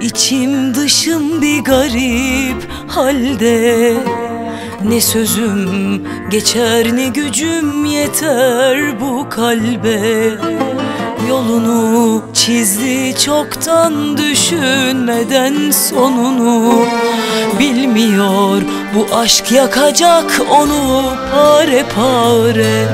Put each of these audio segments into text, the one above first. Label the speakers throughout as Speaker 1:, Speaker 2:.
Speaker 1: İçim dışım bir garip halde. Ne sözüm geçer ne gücüm yeter bu kalbe. Yolunu çizdi çoktan düşünmeden sonunu. Bilmiyor bu aşk yakacak onu pare pare.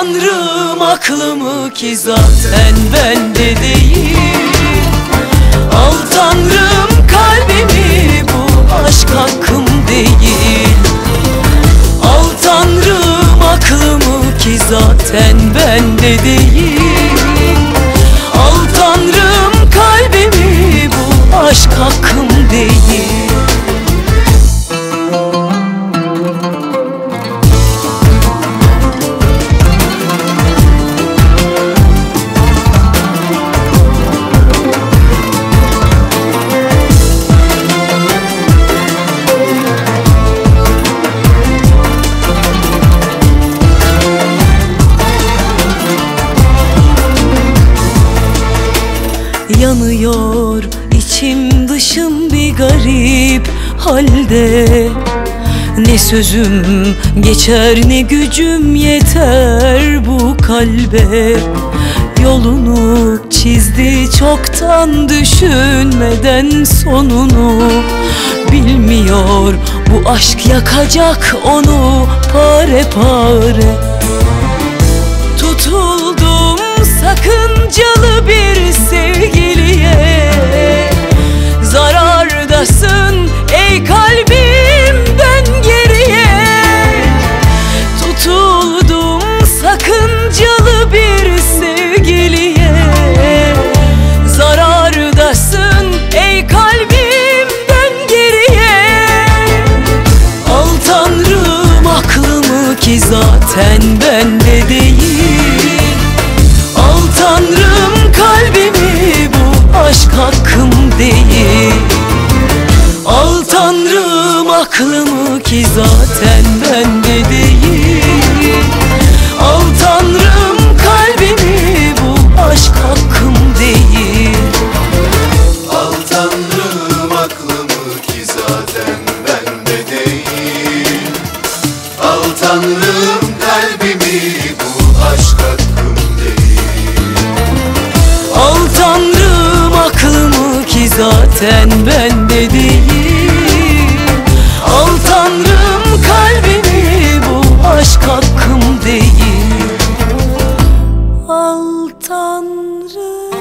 Speaker 1: Tanrım aklımı ki zaten bende değil. Al tanrım kalbimi bu aşk hakkım değil. Al tanrım aklımı ki zaten bende değil Yanıyor. İçim dışım bir garip halde. Ne sözüm geçer ne gücüm yeter bu kalbe. Yolunu çizdi çoktan düşünmeden sonunu. Bilmiyor bu aşk yakacak onu pare pare. Tutuldum sakıncalı bir ki zaten bende değil. Al tanrım kalbimi bu aşk hakkım değil. Al tanrım aklımı ki zaten bende değil. Al Tanrım kalbimi bu aşk hakkım değil.
Speaker 2: Al Tanrım aklımı ki zaten ben de değil. Al Tanrım kalbimi bu aşk hakkım değil.
Speaker 1: Al Tanrım.